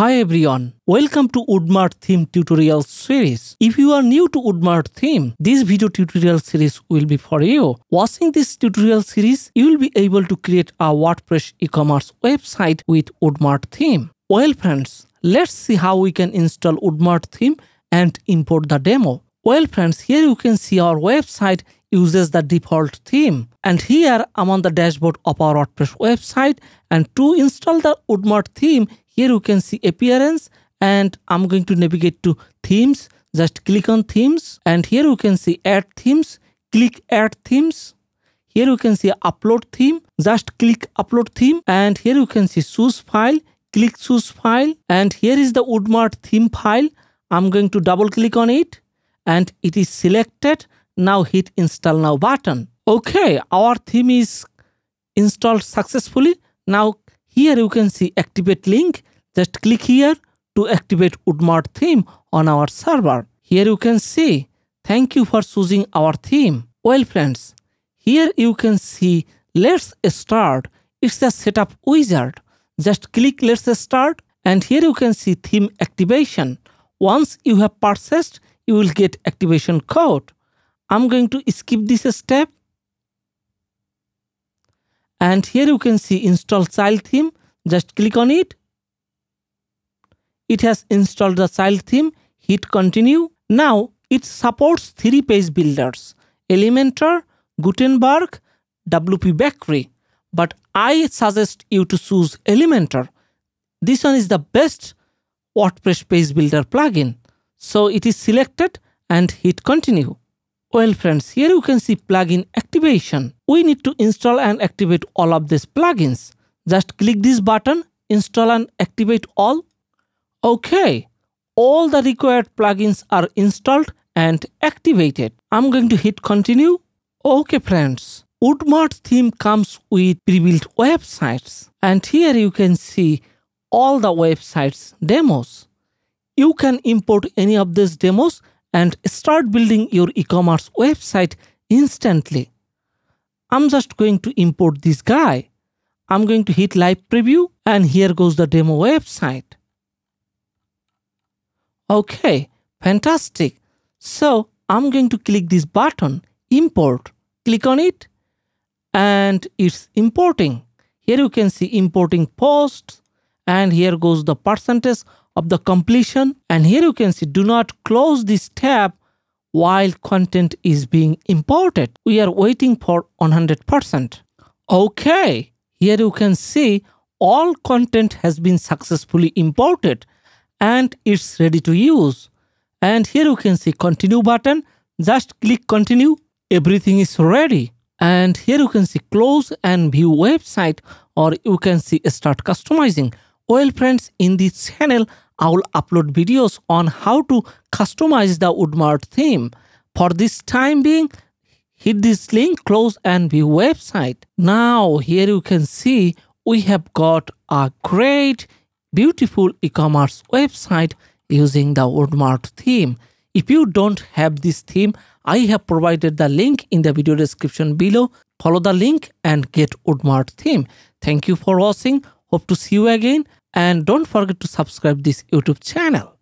Hi everyone, welcome to Woodmart theme tutorial series. If you are new to Woodmart theme, this video tutorial series will be for you. Watching this tutorial series, you will be able to create a WordPress e-commerce website with Woodmart theme. Well friends, let's see how we can install Woodmart theme and import the demo. Well friends, here you can see our website uses the default theme. And here I'm on the dashboard of our WordPress website and to install the Woodmart theme, here you can see appearance and I'm going to navigate to themes. Just click on themes and here you can see add themes. Click add themes. Here you can see upload theme. Just click upload theme and here you can see choose file. Click choose file and here is the Woodmart theme file. I'm going to double click on it and it is selected. Now hit install now button. Okay, our theme is installed successfully. Now here you can see activate link. Just click here to activate Woodmart theme on our server. Here you can see thank you for choosing our theme. Well friends, here you can see let's start. It's a setup wizard. Just click let's start and here you can see theme activation. Once you have purchased, you will get activation code. I'm going to skip this step. And here you can see install child theme. Just click on it. It has installed the child theme. Hit continue. Now it supports three page builders. Elementor, Gutenberg, WP Bakery. But I suggest you to choose Elementor. This one is the best WordPress page builder plugin. So it is selected and hit continue. Well friends, here you can see plugin activation. We need to install and activate all of these plugins. Just click this button, install and activate all. Okay, all the required plugins are installed and activated. I'm going to hit continue. Okay friends, Woodmart theme comes with pre-built websites and here you can see all the websites demos. You can import any of these demos and start building your e-commerce website instantly. I'm just going to import this guy. I'm going to hit live preview and here goes the demo website. Okay, fantastic. So I'm going to click this button, import. Click on it and it's importing. Here you can see importing posts and here goes the percentage of the completion and here you can see do not close this tab while content is being imported. We are waiting for 100%. Okay, here you can see all content has been successfully imported and it's ready to use. And here you can see continue button. Just click continue. Everything is ready. And here you can see close and view website or you can see start customizing. Well friends, in this channel, I will upload videos on how to customize the Woodmart theme. For this time being, hit this link, close and view website. Now here you can see we have got a great, beautiful e-commerce website using the Woodmart theme. If you don't have this theme, I have provided the link in the video description below. Follow the link and get Woodmart theme. Thank you for watching. Hope to see you again and don't forget to subscribe this YouTube channel.